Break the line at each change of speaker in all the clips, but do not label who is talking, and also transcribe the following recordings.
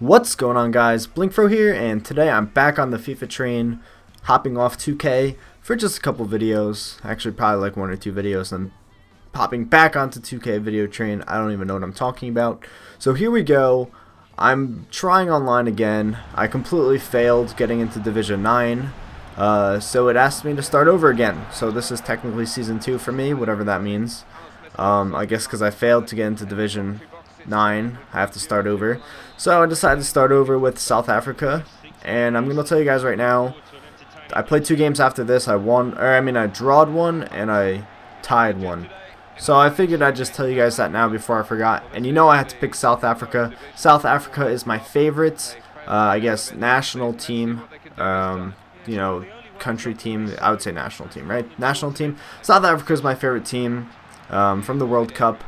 What's going on guys, Blinkfro here and today I'm back on the FIFA train hopping off 2K for just a couple videos, actually probably like one or two videos and popping back onto 2K video train, I don't even know what I'm talking about. So here we go, I'm trying online again, I completely failed getting into Division 9, uh, so it asked me to start over again, so this is technically Season 2 for me, whatever that means. Um, I guess because I failed to get into Division 9. I have to start over. So I decided to start over with South Africa. And I'm to tell you guys right now, I played two games after this. I won, or I mean I drawed one and I tied one. So I figured I'd just tell you guys that now before I forgot. And you know I had to pick South Africa. South Africa is my favorite, uh, I guess, national team. Um, you know, country team. I would say national team, right? National team. South Africa is my favorite team um, from the World Cup.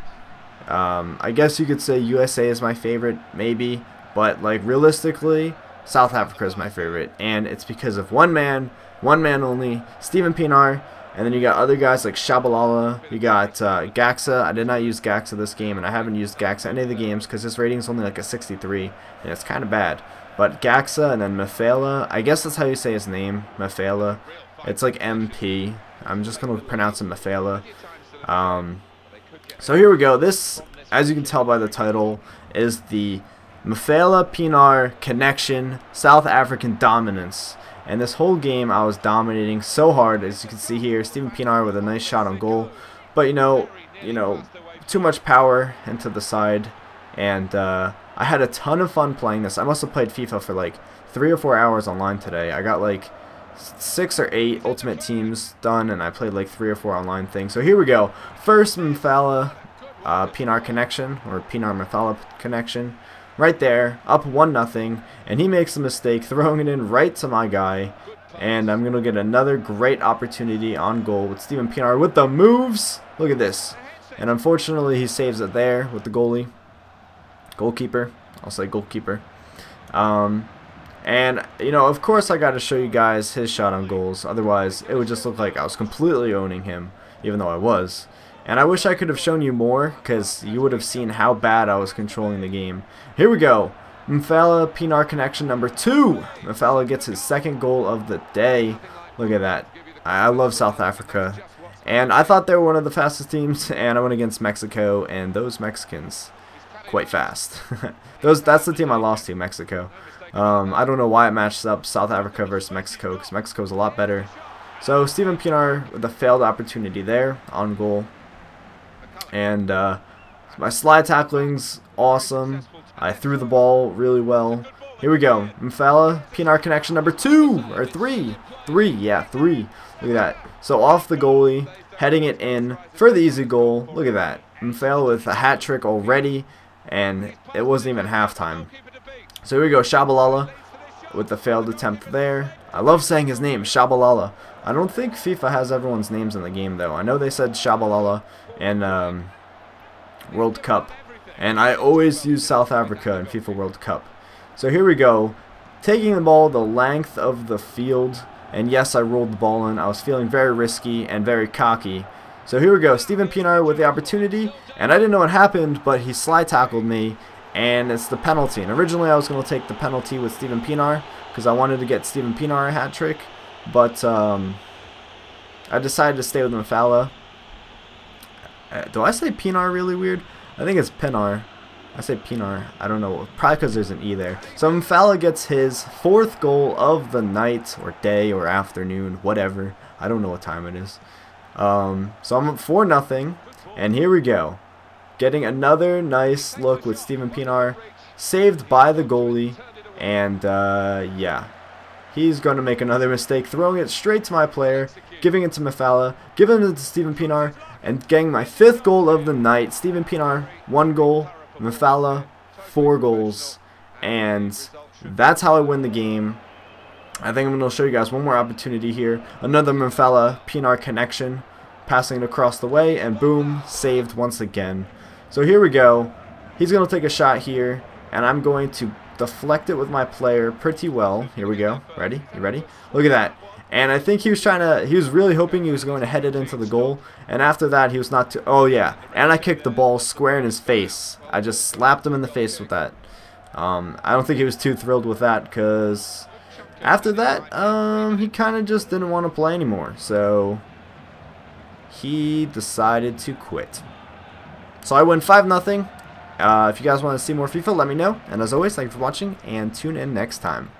Um, I guess you could say USA is my favorite, maybe, but like realistically, South Africa is my favorite, and it's because of one man, one man only, Steven Pienaar, and then you got other guys like Shabalala, you got uh, Gaxa. I did not use Gaxa this game, and I haven't used Gaxa any of the games because his rating is only like a 63, and it's kind of bad. But Gaxa and then Mafela, I guess that's how you say his name, Mafela. It's like MP. I'm just going to pronounce it Mafela. Um, so here we go. This, as you can tell by the title, is the Mafela Pienaar Connection South African Dominance. And this whole game I was dominating so hard, as you can see here, Steven Pienaar with a nice shot on goal. But you know, you know, too much power into the side, and uh, I had a ton of fun playing this. I must have played FIFA for like three or four hours online today. I got like six or eight ultimate teams done and I played like three or four online things. So here we go. First Mfala uh, Pienaar connection or Pienaar Mfala connection. Right there, up one nothing, and he makes a mistake throwing it in right to my guy. And I'm going to get another great opportunity on goal with Steven Pienaar with the moves. Look at this. And unfortunately he saves it there with the goalie. Goalkeeper. I'll say goalkeeper. Um, and, you know, of course I got to show you guys his shot on goals. Otherwise, it would just look like I was completely owning him, even though I was. And I wish I could have shown you more, because you would have seen how bad I was controlling the game. Here we go. Mfala Pinar connection number two. Mfala gets his second goal of the day. Look at that. I love South Africa. And I thought they were one of the fastest teams, and I went against Mexico, and those Mexicans, quite fast. those That's the team I lost to, Mexico. Um, I don't know why it matches up South Africa versus Mexico because Mexico is a lot better. So Steven Pienaar with a failed opportunity there on goal. And uh, my slide tackling's awesome. I threw the ball really well. Here we go. Mfala, Pienaar connection number two, or three. Three, yeah, three. Look at that. So off the goalie, heading it in for the easy goal. Look at that. Mfala with a hat trick already, and it wasn't even halftime. So here we go, Shabalala with the failed attempt there. I love saying his name, Shabalala. I don't think FIFA has everyone's names in the game, though. I know they said Shabalala in um, World Cup. And I always use South Africa in FIFA World Cup. So here we go. Taking the ball the length of the field. And yes, I rolled the ball in. I was feeling very risky and very cocky. So here we go. Steven Pienaar with the opportunity. And I didn't know what happened, but he slide tackled me and it's the penalty. And originally I was going to take the penalty with Steven Pienaar because I wanted to get Steven Pienaar a hat trick, but um, I decided to stay with Mafala. Uh, do I say Pienaar really weird? I think it's Pinar. I say Pienaar. I don't know. Probably because there's an E there. So Mfala gets his fourth goal of the night or day or afternoon, whatever. I don't know what time it is. Um, so I'm up 4 nothing, and here we go. Getting another nice look with Steven Pinar. Saved by the goalie. And, uh, yeah. He's going to make another mistake, throwing it straight to my player, giving it to Mafala, giving it to Steven Pinar, and getting my fifth goal of the night. Steven Pinar, one goal. Mafala, four goals. And that's how I win the game. I think I'm going to show you guys one more opportunity here. Another Mafala Pinar connection. Passing it across the way, and boom, saved once again. So here we go. He's going to take a shot here, and I'm going to deflect it with my player pretty well. Here we go. Ready? You ready? Look at that. And I think he was trying to, he was really hoping he was going to head it into the goal. And after that, he was not too, oh yeah. And I kicked the ball square in his face. I just slapped him in the face with that. Um, I don't think he was too thrilled with that because after that, um, he kind of just didn't want to play anymore. So he decided to quit. So I win 5 nothing. Uh, if you guys want to see more FIFA, let me know. And as always, thank you for watching, and tune in next time.